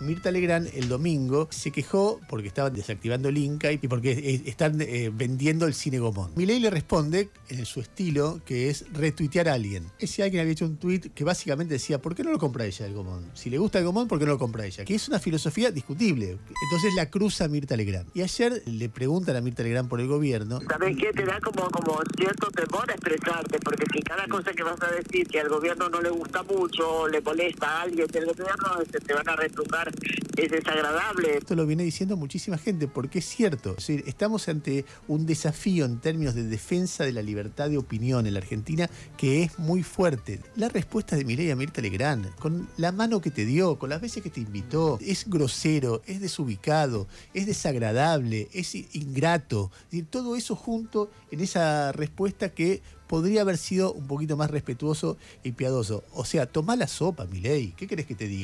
Mirta Legrand el domingo se quejó porque estaban desactivando el Inca y porque están eh, vendiendo el cine Gomón. Milei le responde en su estilo que es retuitear a alguien. Ese alguien había hecho un tuit que básicamente decía, ¿por qué no lo compra ella el Gomón? Si le gusta el Gomón, ¿por qué no lo compra ella? Que es una filosofía discutible. Entonces la cruza Mirta Legrand. Y ayer le preguntan a Mirta Legrand por el gobierno. ¿Sabes qué? Te da como, como cierto temor a expresarte, porque si cada cosa que vas a decir que al gobierno no le gusta mucho, le molesta a alguien del gobierno, se te van a retrucar es desagradable. Esto lo viene diciendo muchísima gente porque es cierto. estamos ante un desafío en términos de defensa de la libertad de opinión en la Argentina que es muy fuerte. La respuesta de Mireia Mirta Legrand, con la mano que te dio, con las veces que te invitó, es grosero, es desubicado, es desagradable, es ingrato. todo eso junto en esa respuesta que podría haber sido un poquito más respetuoso y piadoso. O sea, toma la sopa, Milei. ¿Qué querés que te diga?